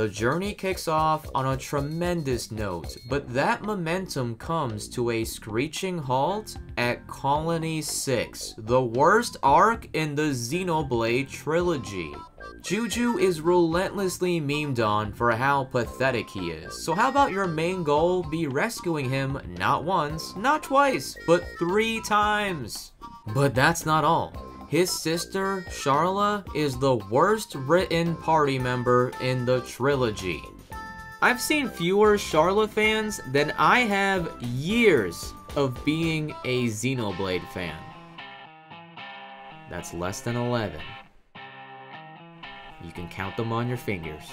The journey kicks off on a tremendous note, but that momentum comes to a screeching halt at Colony 6, the worst arc in the Xenoblade trilogy. Juju is relentlessly memed on for how pathetic he is, so how about your main goal be rescuing him not once, not twice, but three times? But that's not all. His sister, Sharla, is the worst written party member in the trilogy. I've seen fewer Sharla fans than I have years of being a Xenoblade fan. That's less than 11. You can count them on your fingers.